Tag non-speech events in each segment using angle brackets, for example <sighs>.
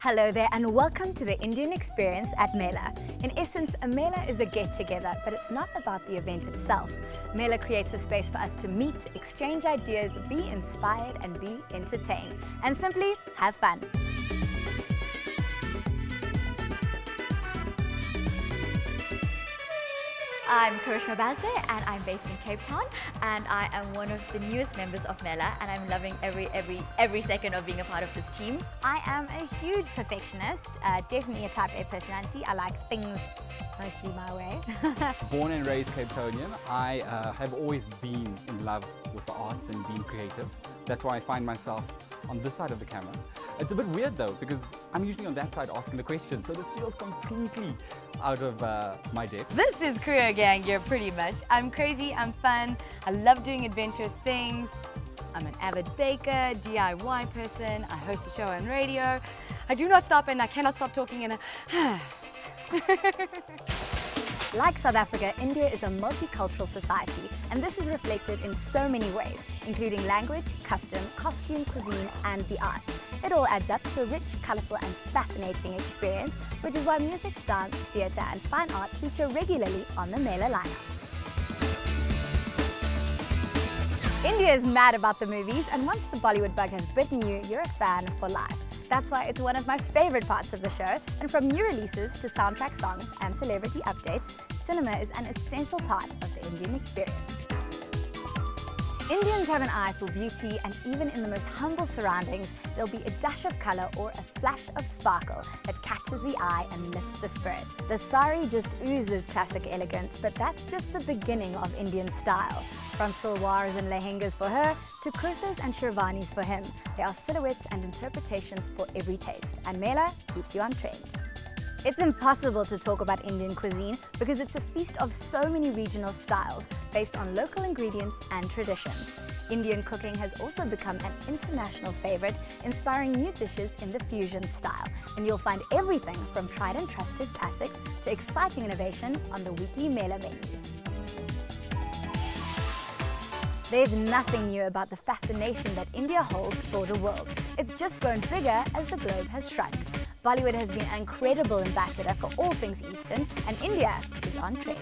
Hello there and welcome to the Indian experience at Mela. In essence, a Mela is a get-together, but it's not about the event itself. Mela creates a space for us to meet, exchange ideas, be inspired and be entertained, and simply have fun. I'm Karishma Bazde and I'm based in Cape Town and I am one of the newest members of Mela and I'm loving every every every second of being a part of this team. I am a huge perfectionist, uh, definitely a type A personality. I like things mostly my way. <laughs> Born and raised Cape Townian, I uh, have always been in love with the arts and being creative. That's why I find myself on this side of the camera. It's a bit weird though, because I'm usually on that side asking the questions, so this feels completely out of uh, my depth. This is Career Gang Gear pretty much. I'm crazy, I'm fun, I love doing adventurous things. I'm an avid baker, DIY person, I host a show on radio. I do not stop and I cannot stop talking and <sighs> <laughs> Like South Africa, India is a multicultural society, and this is reflected in so many ways, including language, custom, costume, cuisine, and the arts. It all adds up to a rich, colourful, and fascinating experience, which is why music, dance, theatre, and fine art feature regularly on the Mela lineup. India is mad about the movies, and once the Bollywood bug has bitten you, you're a fan for life. That's why it's one of my favorite parts of the show, and from new releases to soundtrack songs and celebrity updates, cinema is an essential part of the Indian experience. Indians have an eye for beauty and even in the most humble surroundings, there'll be a dash of colour or a flash of sparkle that catches the eye and lifts the spirit. The sari just oozes classic elegance, but that's just the beginning of Indian style. From salwars and lehengas for her to kurtas and sherwanis for him, there are silhouettes and interpretations for every taste, and Mela keeps you on trend. It's impossible to talk about Indian cuisine because it's a feast of so many regional styles based on local ingredients and traditions. Indian cooking has also become an international favorite, inspiring new dishes in the fusion style. And you'll find everything from tried and trusted classics to exciting innovations on the weekly Mela menu. There's nothing new about the fascination that India holds for the world. It's just grown bigger as the globe has shrunk. Bollywood has been an incredible ambassador for all things Eastern, and India is on trend.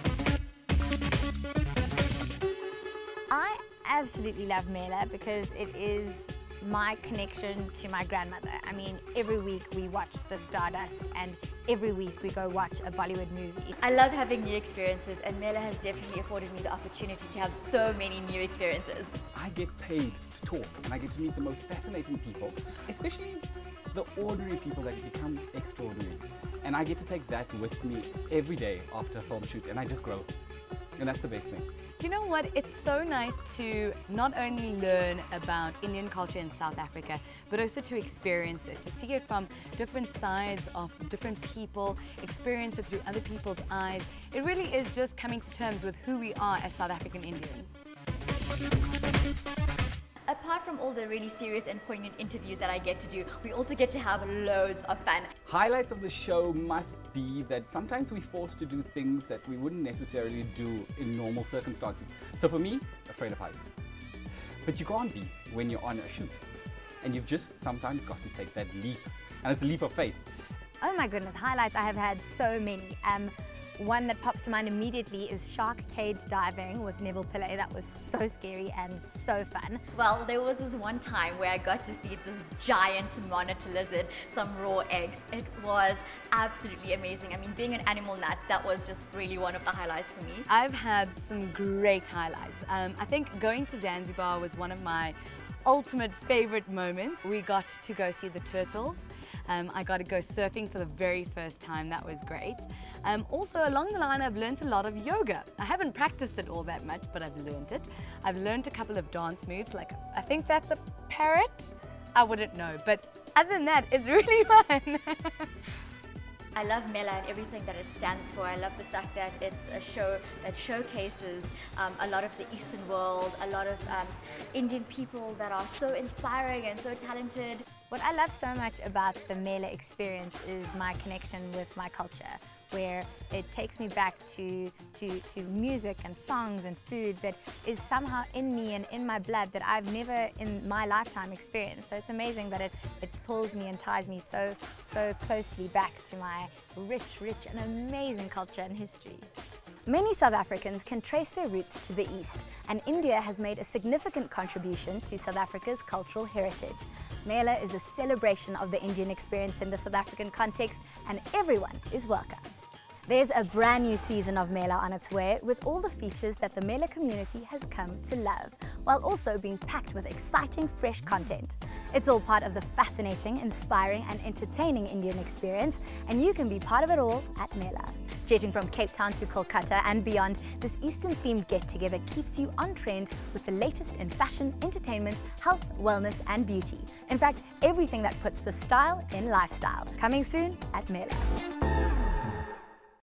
I absolutely love Mela because it is my connection to my grandmother. I mean, every week we watch The Stardust and every week we go watch a Bollywood movie. I love having new experiences and Mela has definitely afforded me the opportunity to have so many new experiences. I get paid to talk and I get to meet the most fascinating people, especially the ordinary people that become extraordinary. And I get to take that with me every day after a film shoot and I just grow. And that's the best thing. You know what? It's so nice to not only learn about Indian culture in South Africa, but also to experience it, to see it from different sides of different people, experience it through other people's eyes. It really is just coming to terms with who we are as South African Indians apart from all the really serious and poignant interviews that I get to do, we also get to have loads of fun. Highlights of the show must be that sometimes we're forced to do things that we wouldn't necessarily do in normal circumstances. So for me, afraid of heights. But you can't be when you're on a shoot. And you've just sometimes got to take that leap. And it's a leap of faith. Oh my goodness, highlights, I have had so many. Um, one that pops to mind immediately is shark cage diving with Neville Pillay. That was so scary and so fun. Well, there was this one time where I got to feed this giant monitor lizard some raw eggs. It was absolutely amazing. I mean, being an animal nut, that was just really one of the highlights for me. I've had some great highlights. Um, I think going to Zanzibar was one of my ultimate favorite moments. We got to go see the turtles. Um, I got to go surfing for the very first time. That was great. Um, also, along the line, I've learned a lot of yoga. I haven't practiced it all that much, but I've learned it. I've learned a couple of dance moves, like I think that's a parrot. I wouldn't know, but other than that, it's really <laughs> fun. I love Mela and everything that it stands for. I love the fact that it's a show that showcases um, a lot of the Eastern world, a lot of um, Indian people that are so inspiring and so talented. What I love so much about the Mela experience is my connection with my culture. Where it takes me back to, to, to music and songs and food that is somehow in me and in my blood that I've never in my lifetime experienced. So it's amazing that it, it pulls me and ties me so, so closely back to my rich, rich and amazing culture and history. Many South Africans can trace their roots to the East, and India has made a significant contribution to South Africa's cultural heritage. Mela is a celebration of the Indian experience in the South African context, and everyone is welcome. There's a brand new season of Mela on its way with all the features that the Mela community has come to love, while also being packed with exciting fresh content. It's all part of the fascinating, inspiring and entertaining Indian experience and you can be part of it all at Mela. Jetting from Cape Town to Kolkata and beyond, this Eastern-themed get-together keeps you on trend with the latest in fashion, entertainment, health, wellness and beauty. In fact, everything that puts the style in lifestyle. Coming soon at Mela.